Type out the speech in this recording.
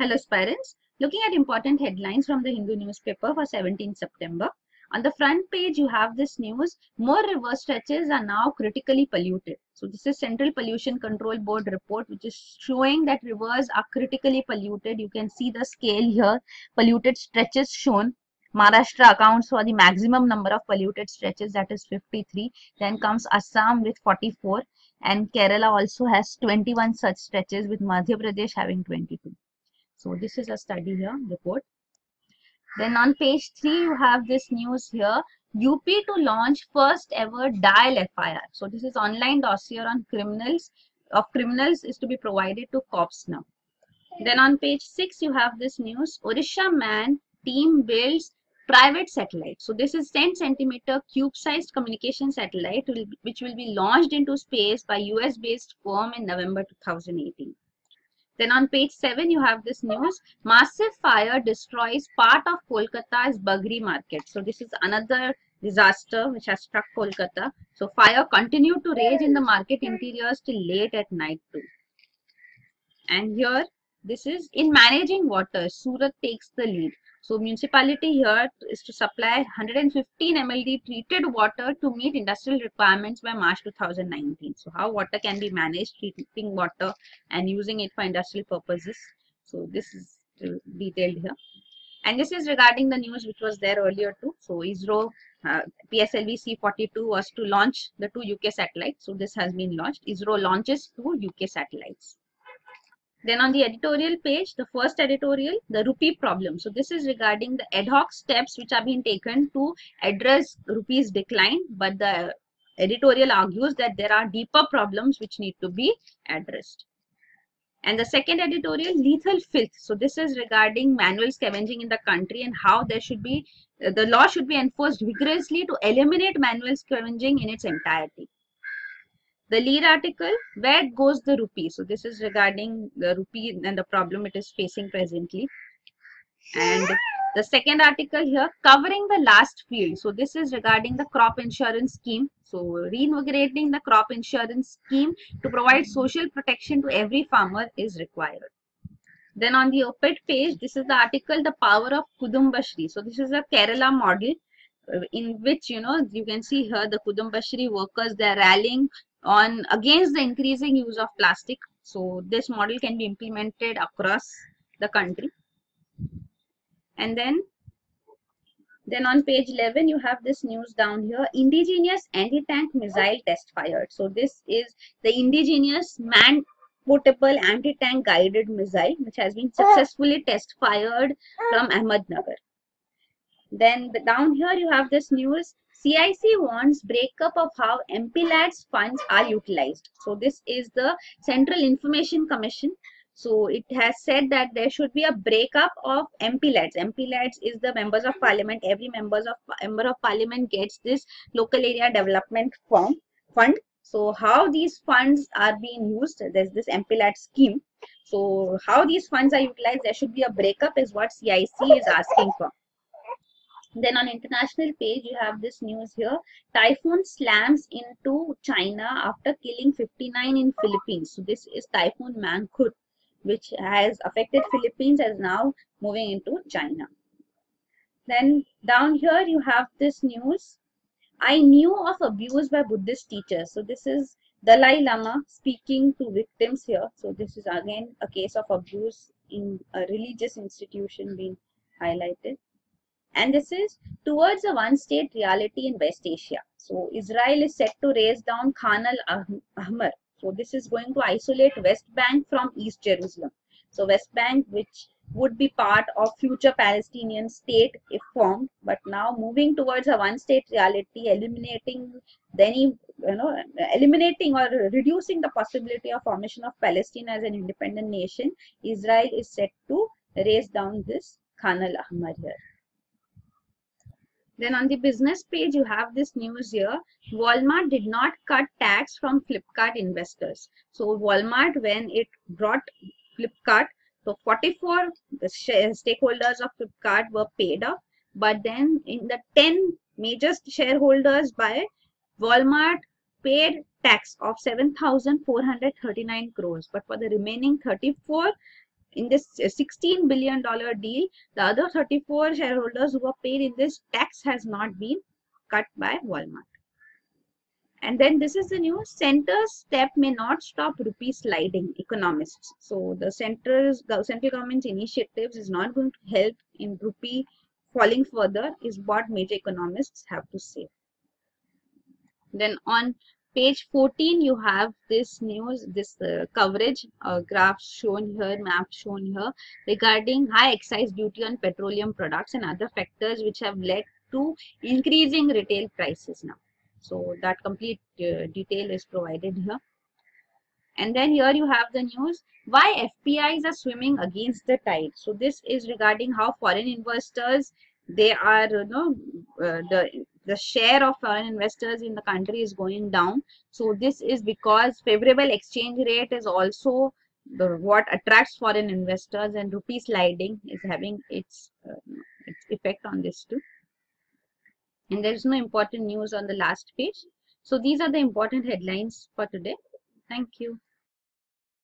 Hello aspirants, looking at important headlines from the Hindu newspaper for 17 September. On the front page, you have this news, more river stretches are now critically polluted. So this is Central Pollution Control Board report, which is showing that rivers are critically polluted. You can see the scale here, polluted stretches shown. Maharashtra accounts for the maximum number of polluted stretches, that is 53. Then comes Assam with 44 and Kerala also has 21 such stretches with Madhya Pradesh having 22. So this is a study here, report. Then on page 3 you have this news here, UP to launch first ever dial FIR. So this is online dossier on criminals of criminals is to be provided to cops now. Then on page 6 you have this news, Odisha man team builds private satellite. So this is 10 centimeter cube sized communication satellite which will be launched into space by US based firm in November 2018. Then on page 7, you have this news. Massive fire destroys part of Kolkata's Bagri market. So this is another disaster which has struck Kolkata. So fire continued to rage in the market interiors till late at night too. And here, this is in managing water, Surat takes the lead. So municipality here is to supply 115 mld treated water to meet industrial requirements by March 2019. So how water can be managed, treating water and using it for industrial purposes. So this is detailed here. And this is regarding the news which was there earlier too. So ISRO uh, PSLV C42 was to launch the two UK satellites. So this has been launched. ISRO launches two UK satellites. Then on the editorial page, the first editorial, the rupee problem. So this is regarding the ad hoc steps which have been taken to address rupee's decline. But the editorial argues that there are deeper problems which need to be addressed. And the second editorial, lethal filth. So this is regarding manual scavenging in the country and how there should be, the law should be enforced vigorously to eliminate manual scavenging in its entirety. The lead article, where goes the rupee? So this is regarding the rupee and the problem it is facing presently. And the second article here, covering the last field. So this is regarding the crop insurance scheme. So reinvigorating the crop insurance scheme to provide social protection to every farmer is required. Then on the op-ed page, this is the article, The Power of Kudumbashree. So this is a Kerala model uh, in which, you know, you can see here the Kudumbashree workers, they are rallying on against the increasing use of plastic. So this model can be implemented across the country. And then then on page 11 you have this news down here indigenous anti-tank missile test fired. So this is the indigenous man portable anti-tank guided missile which has been successfully test fired from Ahmednagar. Then the, down here you have this news CIC wants breakup of how MPLADS funds are utilized. So this is the Central Information Commission. So it has said that there should be a breakup of MPLADS. MPLADS is the members of parliament. Every members of member of parliament gets this local area development fund. fund. So how these funds are being used, there's this MPLAD scheme. So how these funds are utilized, there should be a breakup is what CIC is asking for. Then on international page, you have this news here. Typhoon slams into China after killing 59 in Philippines. So this is Typhoon Mangkhut, which has affected Philippines as now moving into China. Then down here you have this news. I knew of abuse by Buddhist teachers. So this is Dalai Lama speaking to victims here. So this is again a case of abuse in a religious institution being highlighted and this is towards a one state reality in West Asia. So Israel is set to raze down Khan al-Ahmar. So this is going to isolate West Bank from East Jerusalem. So West Bank which would be part of future Palestinian state if formed, but now moving towards a one state reality, eliminating any, you know, eliminating or reducing the possibility of formation of Palestine as an independent nation, Israel is set to raze down this Khan al-Ahmar here. Then on the business page, you have this news here. Walmart did not cut tax from Flipkart investors. So Walmart, when it brought Flipkart, so 44 stakeholders of Flipkart were paid off. But then in the 10 major shareholders by Walmart paid tax of 7,439 crores. But for the remaining 34 in this 16 billion dollar deal the other 34 shareholders who were paid in this tax has not been cut by walmart. And then this is the new center's step may not stop rupee sliding economists. So the center's the central government's initiatives is not going to help in rupee falling further is what major economists have to say. Then on page 14 you have this news this uh, coverage uh, graph shown here map shown here regarding high excise duty on petroleum products and other factors which have led to increasing retail prices now. So that complete uh, detail is provided here. And then here you have the news why fpis are swimming against the tide. So this is regarding how foreign investors they are you know uh, the the share of foreign investors in the country is going down. So this is because favorable exchange rate is also the, what attracts foreign investors and rupee sliding is having its, uh, its effect on this too. And there is no important news on the last page. So these are the important headlines for today. Thank you.